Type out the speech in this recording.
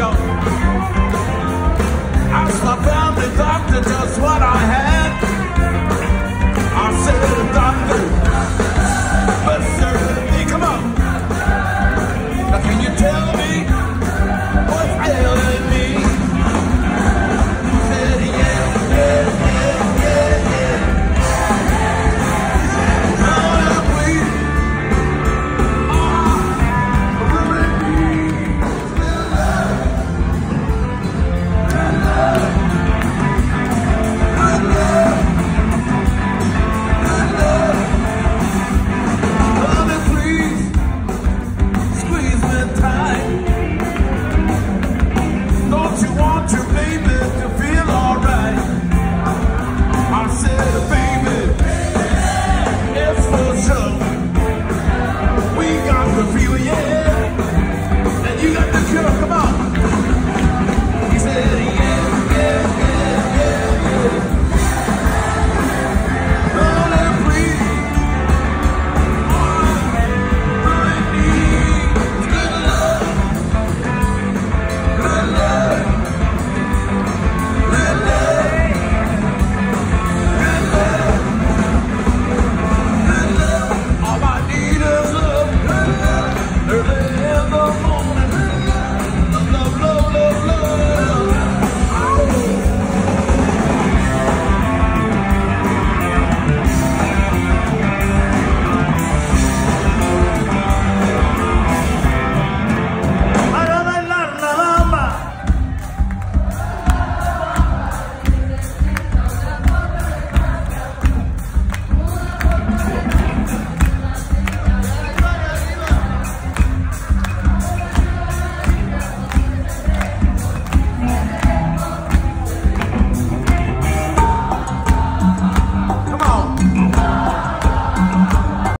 go.